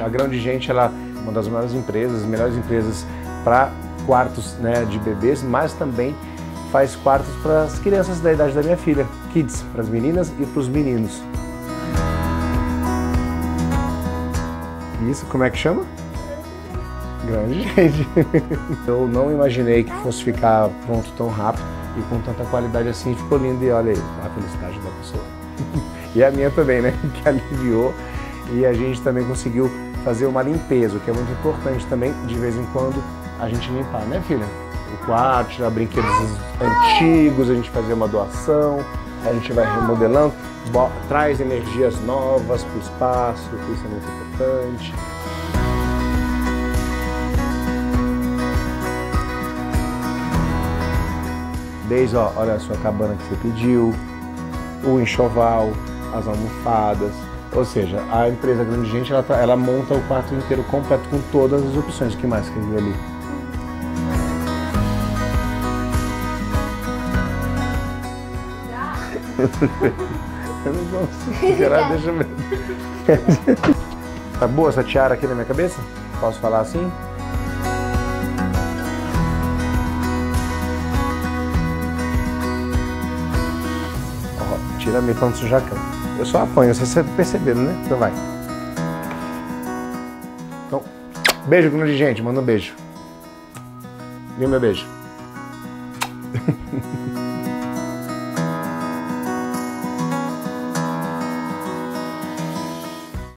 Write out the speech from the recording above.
A Grande Gente ela é uma das maiores empresas, melhores empresas para quartos né, de bebês, mas também faz quartos para as crianças da idade da minha filha, kids, para as meninas e para os meninos. Isso, como é que chama? Grande gente. Eu não imaginei que fosse ficar pronto tão rápido com tanta qualidade assim. Ficou lindo e olha aí, a felicidade da pessoa. E a minha também, né? Que aliviou. E a gente também conseguiu fazer uma limpeza, o que é muito importante também, de vez em quando, a gente limpar, né, filha? O quarto, tirar brinquedos antigos, a gente fazer uma doação, a gente vai remodelando, traz energias novas para o espaço, isso é muito importante. Desde, ó, olha a sua cabana que você pediu, o enxoval, as almofadas. Ou seja, a empresa Grande Gente, ela, ela monta o quarto inteiro completo com todas as opções. O que mais que ver ali? Eu não consigo tirar, deixa eu ver. Tá boa essa tiara aqui na minha cabeça? Posso falar assim? Tira meio pra não sujar cama. Eu só apanho, vocês perceberam, né? Então vai. Então, beijo grande gente, manda um beijo. Viu meu beijo?